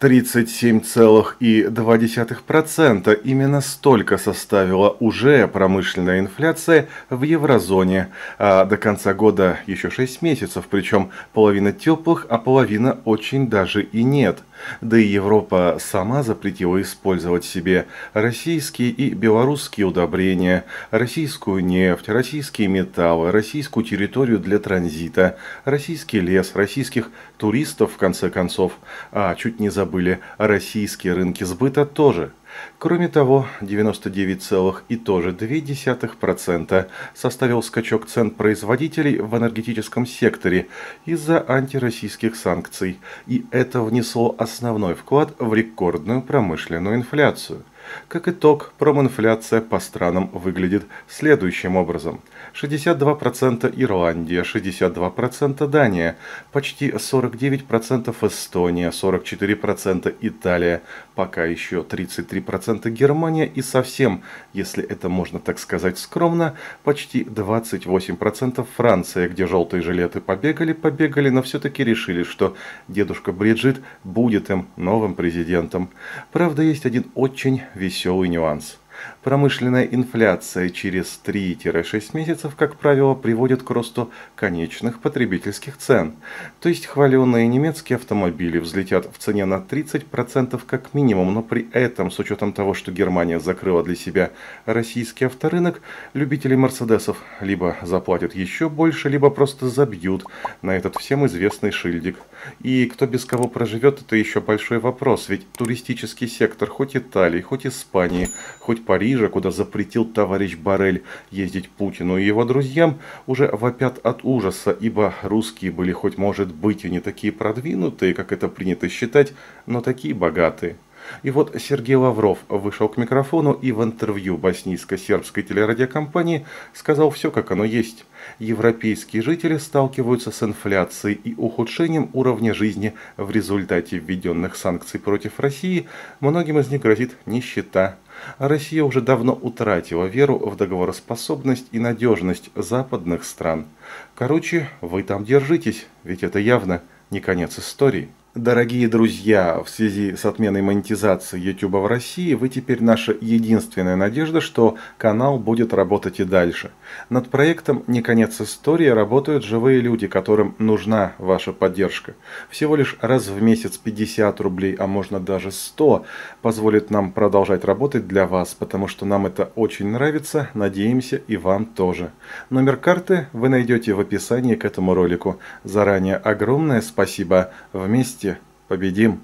37,2%. Именно столько составила уже промышленная инфляция в еврозоне. А до конца года еще 6 месяцев, причем половина теплых, а половина очень даже и нет. Да и Европа сама запретила использовать себе российские и белорусские удобрения, российскую нефть, российские металлы, российскую территорию для транзита, российский лес, российских туристов в конце концов. А чуть не забыли, российские рынки сбыта тоже. Кроме того, 99,2% составил скачок цен производителей в энергетическом секторе из-за антироссийских санкций, и это внесло основной вклад в рекордную промышленную инфляцию – как итог, проминфляция по странам выглядит следующим образом. 62% Ирландия, 62% Дания, почти 49% Эстония, 44% Италия, пока еще 33% Германия и совсем, если это можно так сказать скромно, почти 28% Франция, где желтые жилеты побегали, побегали, но все-таки решили, что дедушка Бриджит будет им новым президентом. Правда, есть один очень веселый нюанс. Промышленная инфляция через 3-6 месяцев, как правило, приводит к росту конечных потребительских цен. То есть хваленные немецкие автомобили взлетят в цене на 30% как минимум, но при этом, с учетом того, что Германия закрыла для себя российский авторынок, любители Мерседесов либо заплатят еще больше, либо просто забьют на этот всем известный шильдик. И кто без кого проживет, это еще большой вопрос, ведь туристический сектор хоть Италии, хоть Испании, хоть Парижа, куда запретил товарищ Барель ездить Путину и его друзьям, уже вопят от ужаса, ибо русские были хоть может быть и не такие продвинутые, как это принято считать, но такие богатые. И вот Сергей Лавров вышел к микрофону и в интервью боснийско-сербской телерадиокомпании сказал все, как оно есть. Европейские жители сталкиваются с инфляцией и ухудшением уровня жизни в результате введенных санкций против России. Многим из них грозит нищета. Россия уже давно утратила веру в договороспособность и надежность западных стран. Короче, вы там держитесь, ведь это явно не конец истории. Дорогие друзья, в связи с отменой монетизации YouTube в России, вы теперь наша единственная надежда, что канал будет работать и дальше. Над проектом «Не конец истории» работают живые люди, которым нужна ваша поддержка. Всего лишь раз в месяц 50 рублей, а можно даже 100, позволит нам продолжать работать для вас, потому что нам это очень нравится, надеемся и вам тоже. Номер карты вы найдете в описании к этому ролику. Заранее огромное спасибо. Вместе победим!